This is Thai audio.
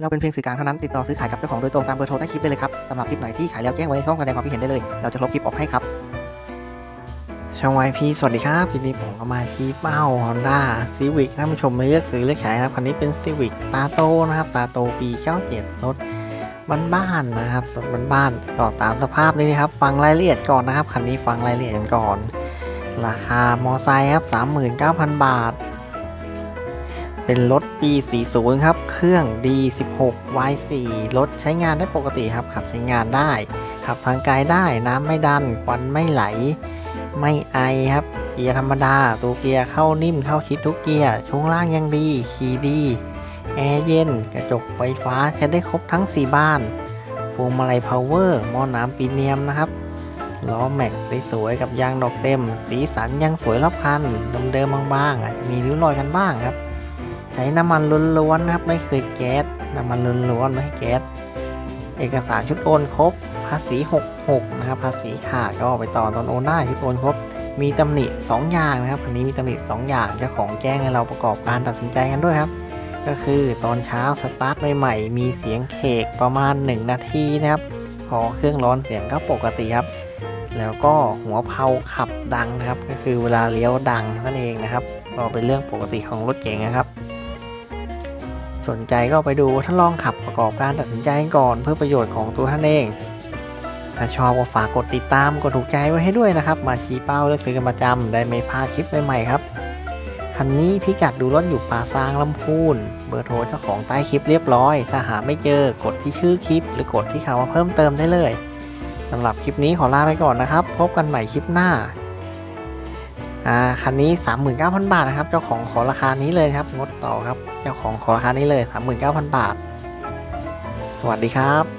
เราเป็นเพียงสื่อกลางเท่านั้น ติดต่อซื้อขายกับเจ้าของโดยตรงตามเบอร์โทรใต้คลิปได้เลยครับสำหรับคลิปไหนที่ขายแล้วแจ้งไว้ในช่องแสดงความคิดเห็นได้เลย เราจะลบคลิปออกให้ครับ ช่องวพีสวัสดีครับคลิปนี้ผมก็มาชี้เป้า Honda Civic ท่านผู้ชมเลือกซื้อเลือกขายนะครับคันนี้เป็น Civic ตาโตนะครับตาโตปี 97 รถบ้านๆนะครับรถบ้านๆก็ตามสภาพนี้นะครับ ฟังรายละเอียดก่อนนะครับคันนี้ฟังรายละเอียดกันก่อน ราคามอไซค์ครับ 39,000 บาท เป็นรถปี 40 ครับ เครื่อง D16 Y4 รถใช้งานได้ปกติครับ ขับใช้งานได้ ขับทางไกลได้ น้ำไม่ดัน ควันไม่ไหล ไม่ไอครับ เกียร์ธรรมดา ตัวเกียร์เข้านิ่มเข้าชิดทุกเกียร์ ช่วงล่างยังดี ขี่ดี แอร์เย็น กระจกไฟฟ้าใช้ได้ครบทั้ง 4 บานพวงมาลัย power หม้อน้ำมิเนียมนะครับล้อแม็กสวยๆกับยางดอกเต็ม สีสันยังสวยรอบคันเดิมๆบางๆอาจจะมีริ้วรอยกันบ้างครับ ช้น้ำมันล้วนๆนะครับ ไม่เคยแก๊สน้ำมันล้วนๆไม่แก๊สเอกสารชุดโอนครบ ภาษี 66 นะครับ ภาษีขาดก็ไปต่อตอนโอนได้ชุดโอนครบ มีตำหนิ 2 อย่างนะครับคันนี้มีตำหนิ 2 อย่างเจ้าของแจ้งให้เราประกอบการตัดสินใจกันด้วยครับ ก็คือตอนเช้าสตาร์ทใหม่ๆมีเสียงเคกประมาณ 1 นาทีนะครับพอเครื่องร้อนเสียงก็ปกติครับ แล้วก็หัวเพลาขับดังนะครับ ก็คือเวลาเลี้ยวดังนั่นเองนะครับก็เป็นเรื่องปกติของรถเก๋งนะครับ สนใจก็ไปดูทดลองขับประกอบการตัดสินใจก่อนเพื่อประโยชน์ของตัวท่านเอง ถ้าชอบก็ฝากกดติดตามกดถูกใจไว้ให้ด้วยนะครับ มาชี้เป้าเลือกซื้อกันประจำได้ไม่พลาดคลิปใหม่ๆครับคันนี้พิกัดดูรถอยู่ป่าซางลำพูน เบอร์โทรเจ้าของใต้คลิปเรียบร้อย ถ้าหาไม่เจอกดที่ชื่อคลิป หรือกดที่คำว่าเพิ่มเติมได้เลยสำหรับคลิปนี้ขอลาไปก่อนนะครับ พบกันใหม่คลิปหน้า อ่าคันนี้ 39,000 บาทนะครับ เจ้าของขอราคานี้เลยครับ งดต่อครับ เจ้าของขอราคานี้เลย 39,000 บาท สวัสดีครับ